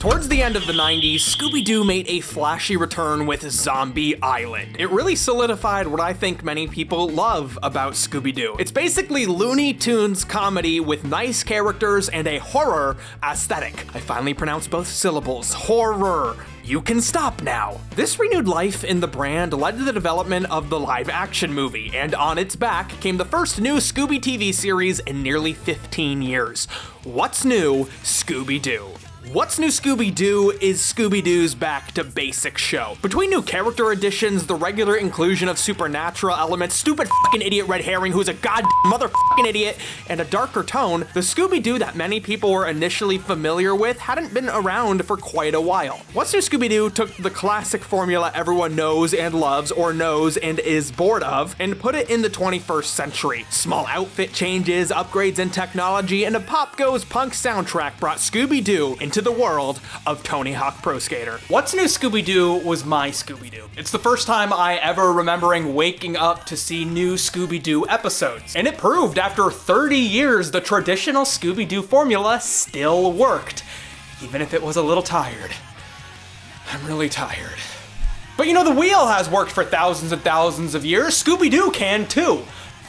Towards the end of the 90s, Scooby-Doo made a flashy return with Zombie Island. It really solidified what I think many people love about Scooby-Doo. It's basically Looney Tunes comedy with nice characters and a horror aesthetic. I finally pronounced both syllables, horror. You can stop now. This renewed life in the brand led to the development of the live action movie, and on its back came the first new Scooby TV series in nearly 15 years. What's new? Scooby-Doo. What's New Scooby-Doo is Scooby-Doo's back to basic show. Between new character additions, the regular inclusion of supernatural elements, stupid fucking idiot red herring who's a goddamn motherfucking idiot, and a darker tone, the Scooby-Doo that many people were initially familiar with hadn't been around for quite a while. What's New Scooby-Doo took the classic formula everyone knows and loves or knows and is bored of and put it in the 21st century. Small outfit changes, upgrades in technology, and a Pop Goes Punk soundtrack brought Scooby-Doo into into the world of Tony Hawk Pro Skater. What's New Scooby-Doo was my Scooby-Doo. It's the first time I ever remembering waking up to see new Scooby-Doo episodes. And it proved after 30 years the traditional Scooby-Doo formula still worked, even if it was a little tired. I'm really tired. But you know, the wheel has worked for thousands and thousands of years. Scooby-Doo can too.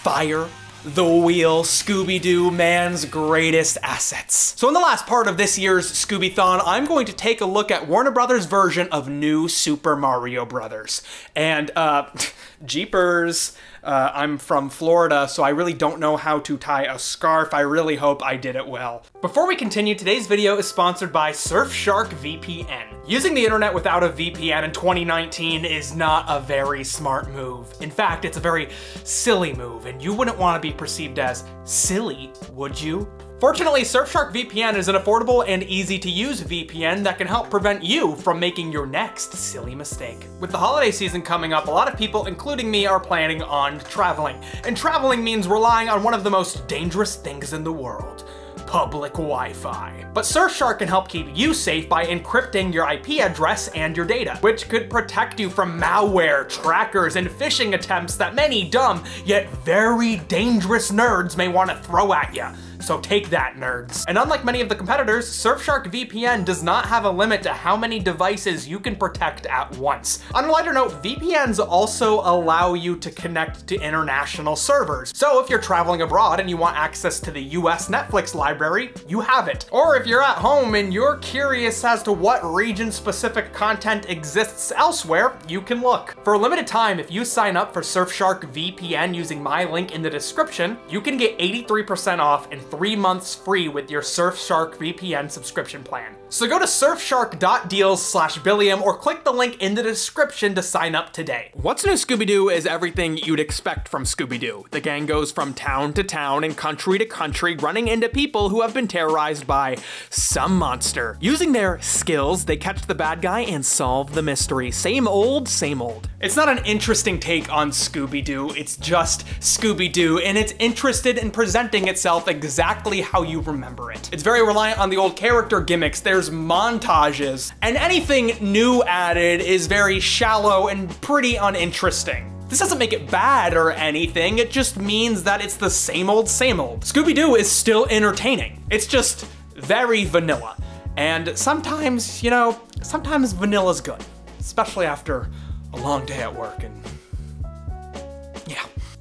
Fire, the wheel, Scooby-Doo, man's greatest assets. So in the last part of this year's Scooby-Thon, I'm going to take a look at Warner Brothers' version of New Super Mario Brothers. And, uh, jeepers, uh, I'm from Florida, so I really don't know how to tie a scarf. I really hope I did it well. Before we continue, today's video is sponsored by Surfshark VPN. Using the internet without a VPN in 2019 is not a very smart move. In fact, it's a very silly move, and you wouldn't want to be perceived as silly, would you? Fortunately, Surfshark VPN is an affordable and easy to use VPN that can help prevent you from making your next silly mistake. With the holiday season coming up, a lot of people, including me, are planning on traveling. And traveling means relying on one of the most dangerous things in the world, public Wi-Fi. But Surfshark can help keep you safe by encrypting your IP address and your data, which could protect you from malware, trackers, and phishing attempts that many dumb, yet very dangerous nerds may want to throw at you. So take that, nerds. And unlike many of the competitors, Surfshark VPN does not have a limit to how many devices you can protect at once. On a lighter note, VPNs also allow you to connect to international servers. So if you're traveling abroad and you want access to the US Netflix library, you have it. Or if you're at home and you're curious as to what region-specific content exists elsewhere, you can look. For a limited time, if you sign up for Surfshark VPN using my link in the description, you can get 83% off and three months free with your Surfshark VPN subscription plan. So go to surfshark.deals slash billiam or click the link in the description to sign up today. What's New Scooby-Doo is everything you'd expect from Scooby-Doo. The gang goes from town to town and country to country, running into people who have been terrorized by some monster. Using their skills, they catch the bad guy and solve the mystery. Same old, same old. It's not an interesting take on Scooby-Doo, it's just Scooby-Doo, and it's interested in presenting itself exactly how you remember it. It's very reliant on the old character gimmicks. There's montages, and anything new added is very shallow and pretty uninteresting. This doesn't make it bad or anything, it just means that it's the same old same old. Scooby-Doo is still entertaining. It's just very vanilla. And sometimes, you know, sometimes vanilla's good, especially after a long day at work and.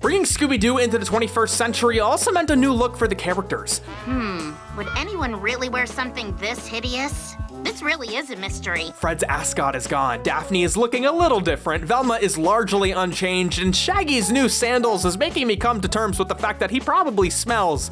Bringing Scooby-Doo into the 21st century also meant a new look for the characters. Hmm, would anyone really wear something this hideous? This really is a mystery. Fred's ascot is gone, Daphne is looking a little different, Velma is largely unchanged, and Shaggy's new sandals is making me come to terms with the fact that he probably smells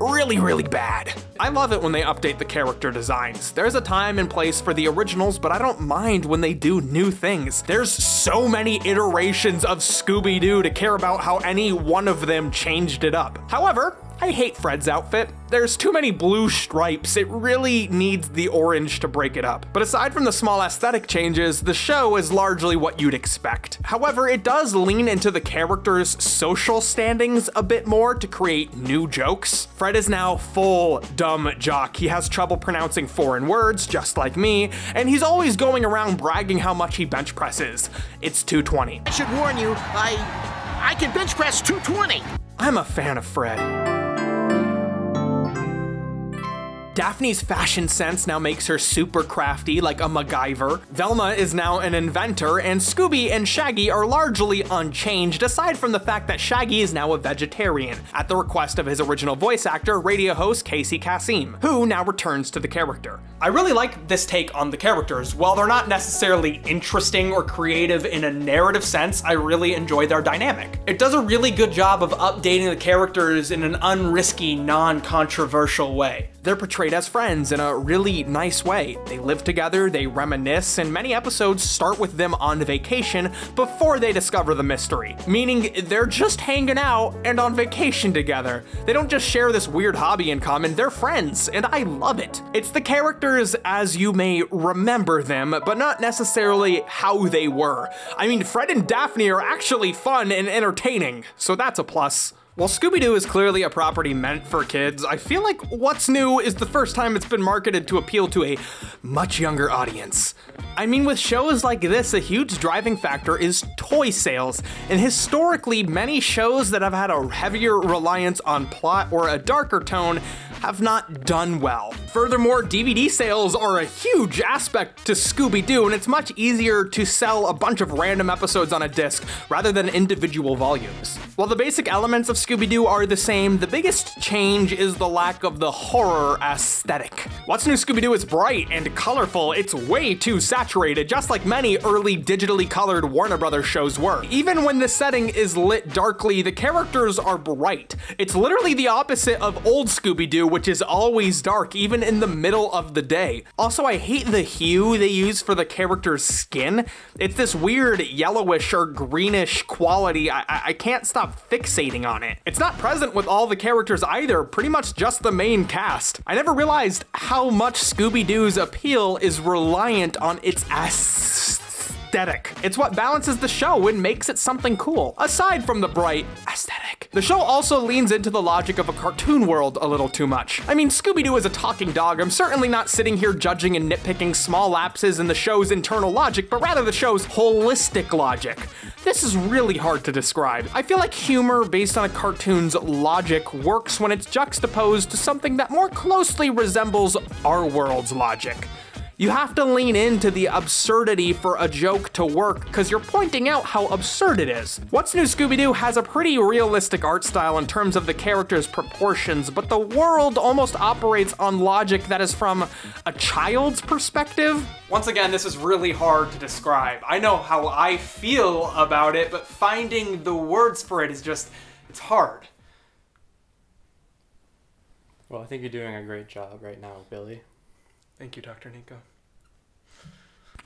really, really bad. I love it when they update the character designs. There's a time and place for the originals, but I don't mind when they do new things. There's so many iterations of Scooby-Doo to care about how any one of them changed it up. However, I hate Fred's outfit. There's too many blue stripes. It really needs the orange to break it up. But aside from the small aesthetic changes, the show is largely what you'd expect. However, it does lean into the characters' social standings a bit more to create new jokes. Fred is now full dumb jock. He has trouble pronouncing foreign words, just like me, and he's always going around bragging how much he bench presses. It's 220. I should warn you, I I can bench press 220. I'm a fan of Fred. Daphne's fashion sense now makes her super crafty like a MacGyver. Velma is now an inventor, and Scooby and Shaggy are largely unchanged, aside from the fact that Shaggy is now a vegetarian, at the request of his original voice actor, radio host Casey Kasem, who now returns to the character. I really like this take on the characters. While they're not necessarily interesting or creative in a narrative sense, I really enjoy their dynamic. It does a really good job of updating the characters in an unrisky, non-controversial way. They're portrayed as friends in a really nice way. They live together, they reminisce, and many episodes start with them on vacation before they discover the mystery. Meaning they're just hanging out and on vacation together. They don't just share this weird hobby in common, they're friends, and I love it. It's the characters as you may remember them, but not necessarily how they were. I mean, Fred and Daphne are actually fun and entertaining, so that's a plus. While Scooby-Doo is clearly a property meant for kids, I feel like What's New is the first time it's been marketed to appeal to a much younger audience. I mean, with shows like this, a huge driving factor is toy sales, and historically, many shows that have had a heavier reliance on plot or a darker tone have not done well. Furthermore, DVD sales are a huge aspect to Scooby-Doo, and it's much easier to sell a bunch of random episodes on a disc rather than individual volumes. While the basic elements of Scooby-Doo are the same, the biggest change is the lack of the horror aesthetic. What's New Scooby-Doo is bright and colorful, it's way too saturated, just like many early digitally colored Warner Brothers shows were. Even when the setting is lit darkly, the characters are bright. It's literally the opposite of old Scooby-Doo, which is always dark, even in the middle of the day. Also, I hate the hue they use for the character's skin. It's this weird yellowish or greenish quality. I, I can't stop fixating on it. It's not present with all the characters either, pretty much just the main cast. I never realized how much Scooby-Doo's appeal is reliant on its ass aesthetic. It's what balances the show and makes it something cool, aside from the bright aesthetic. The show also leans into the logic of a cartoon world a little too much. I mean, Scooby-Doo is a talking dog. I'm certainly not sitting here judging and nitpicking small lapses in the show's internal logic, but rather the show's holistic logic. This is really hard to describe. I feel like humor based on a cartoon's logic works when it's juxtaposed to something that more closely resembles our world's logic. You have to lean into the absurdity for a joke to work because you're pointing out how absurd it is. What's New Scooby-Doo has a pretty realistic art style in terms of the character's proportions, but the world almost operates on logic that is from a child's perspective. Once again, this is really hard to describe. I know how I feel about it, but finding the words for it is just, it's hard. Well, I think you're doing a great job right now, Billy. Thank you, Dr. Nico.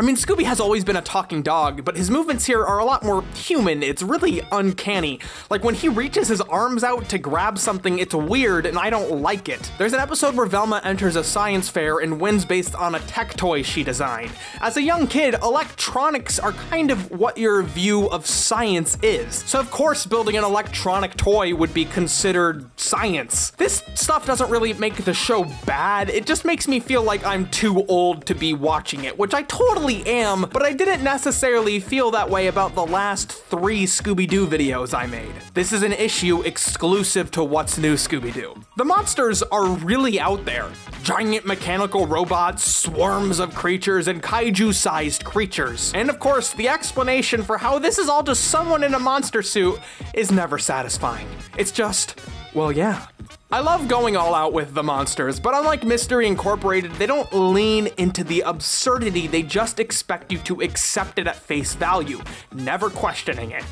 I mean, Scooby has always been a talking dog, but his movements here are a lot more human. It's really uncanny. Like when he reaches his arms out to grab something, it's weird and I don't like it. There's an episode where Velma enters a science fair and wins based on a tech toy she designed. As a young kid, electronics are kind of what your view of science is. So of course, building an electronic toy would be considered science. This stuff doesn't really make the show bad, it just makes me feel like I'm too old to be watching it, which I totally am, but I didn't necessarily feel that way about the last three Scooby-Doo videos I made. This is an issue exclusive to What's New Scooby-Doo. The monsters are really out there. Giant mechanical robots, swarms of creatures, and kaiju-sized creatures. And of course, the explanation for how this is all just someone in a monster suit is never satisfying. It's just, well, yeah. I love going all out with the monsters, but unlike Mystery Incorporated, they don't lean into the absurdity, they just expect you to accept it at face value, never questioning it.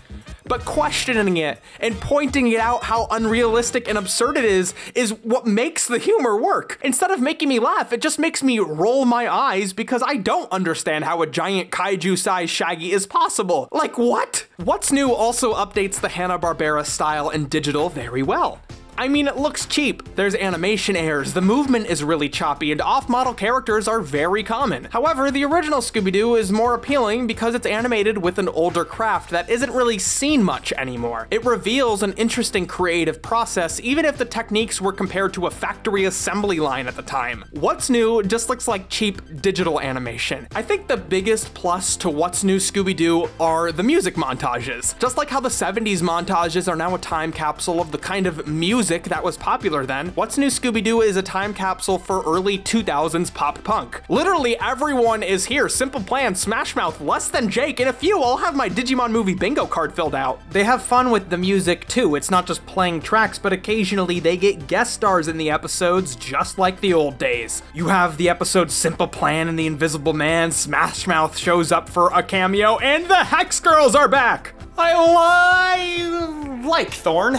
But questioning it and pointing it out how unrealistic and absurd it is, is what makes the humor work. Instead of making me laugh, it just makes me roll my eyes because I don't understand how a giant kaiju-sized Shaggy is possible. Like what? What's New also updates the Hanna-Barbera style and digital very well. I mean, it looks cheap. There's animation errors, the movement is really choppy, and off-model characters are very common. However, the original Scooby-Doo is more appealing because it's animated with an older craft that isn't really seen much anymore. It reveals an interesting creative process, even if the techniques were compared to a factory assembly line at the time. What's New just looks like cheap digital animation. I think the biggest plus to What's New Scooby-Doo are the music montages. Just like how the 70s montages are now a time capsule of the kind of music music that was popular then, What's New Scooby Doo is a time capsule for early 2000s pop punk. Literally everyone is here. Simple Plan, Smash Mouth, Less Than Jake, and a few. I'll have my Digimon movie bingo card filled out. They have fun with the music too. It's not just playing tracks, but occasionally they get guest stars in the episodes, just like the old days. You have the episode Simple Plan and the Invisible Man, Smash Mouth shows up for a cameo, and the Hex Girls are back! I li- like Thorn.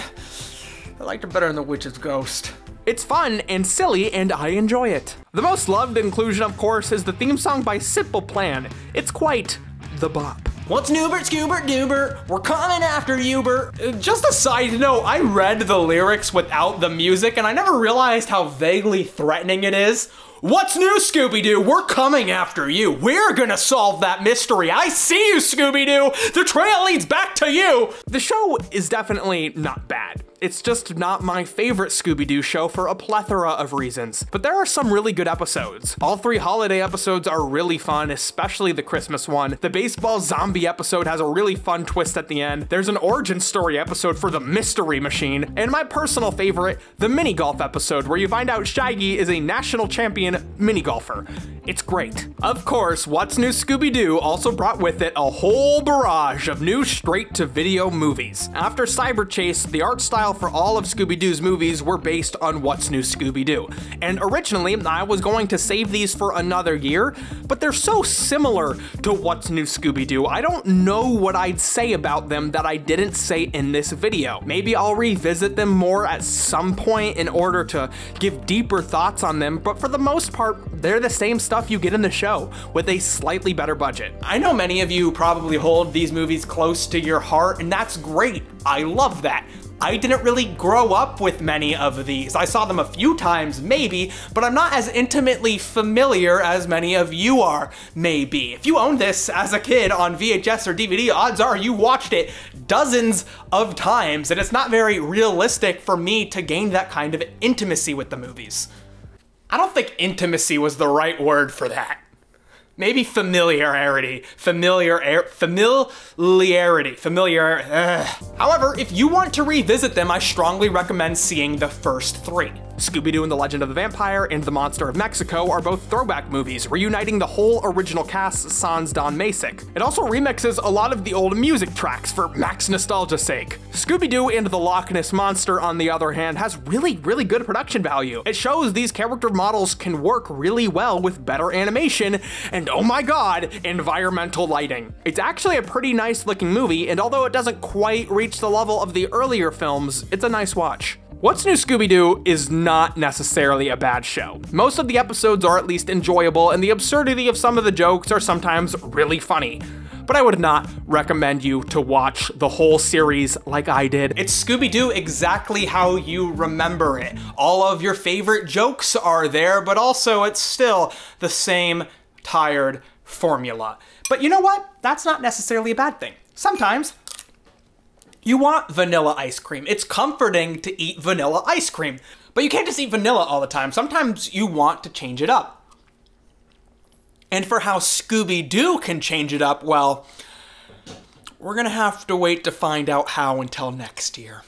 I liked her better than the Witch's Ghost. It's fun and silly, and I enjoy it. The most loved inclusion, of course, is the theme song by Simple Plan. It's quite the bop. What's Newbert, Scoobert, Doober? We're coming after you, Uh, Just a side note, I read the lyrics without the music, and I never realized how vaguely threatening it is. What's new, Scooby Doo? We're coming after you. We're gonna solve that mystery. I see you, Scooby Doo. The trail leads back to you. The show is definitely not bad. It's just not my favorite Scooby Doo show for a plethora of reasons. But there are some really good episodes. All three holiday episodes are really fun, especially the Christmas one. The baseball zombie episode has a really fun twist at the end. There's an origin story episode for the Mystery Machine. And my personal favorite, the mini golf episode, where you find out Shaggy is a national champion mini golfer. It's great. Of course, What's New Scooby Doo also brought with it a whole barrage of new straight to video movies. After Cyber Chase, the art style for all of Scooby Doo's movies were based on What's New Scooby Doo. And originally, I was going to save these for another year, but they're so similar to What's New Scooby Doo, I don't know what I'd say about them that I didn't say in this video. Maybe I'll revisit them more at some point in order to give deeper thoughts on them, but for the most part, they're the same stuff you get in the show with a slightly better budget. I know many of you probably hold these movies close to your heart, and that's great. I love that. I didn't really grow up with many of these. I saw them a few times, maybe, but I'm not as intimately familiar as many of you are, maybe. If you owned this as a kid on VHS or DVD, odds are you watched it dozens of times, and it's not very realistic for me to gain that kind of intimacy with the movies. I don't think intimacy was the right word for that. Maybe familiarity. Familiar er, familiarity. Familiar. ugh. However, if you want to revisit them, I strongly recommend seeing the first three. Scooby-Doo and the Legend of the Vampire and The Monster of Mexico are both throwback movies, reuniting the whole original cast sans Don Messick. It also remixes a lot of the old music tracks for Max nostalgia's sake. Scooby-Doo and the Loch Ness Monster, on the other hand, has really, really good production value. It shows these character models can work really well with better animation and, oh my god, environmental lighting. It's actually a pretty nice looking movie, and although it doesn't quite reach the level of the earlier films, it's a nice watch. What's New Scooby Doo is not necessarily a bad show. Most of the episodes are at least enjoyable, and the absurdity of some of the jokes are sometimes really funny. But I would not recommend you to watch the whole series like I did. It's Scooby Doo exactly how you remember it. All of your favorite jokes are there, but also it's still the same tired formula. But you know what? That's not necessarily a bad thing. Sometimes you want vanilla ice cream. It's comforting to eat vanilla ice cream. But you can't just eat vanilla all the time. Sometimes you want to change it up. And for how Scooby Doo can change it up, well, we're gonna have to wait to find out how until next year.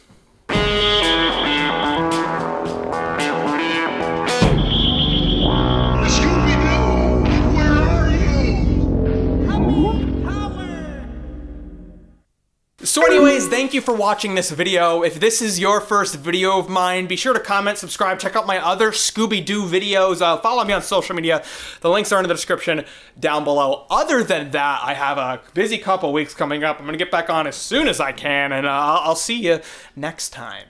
So anyways, thank you for watching this video. If this is your first video of mine, be sure to comment, subscribe, check out my other Scooby-Doo videos, uh, follow me on social media. The links are in the description down below. Other than that, I have a busy couple weeks coming up. I'm gonna get back on as soon as I can, and uh, I'll I'll see you next time.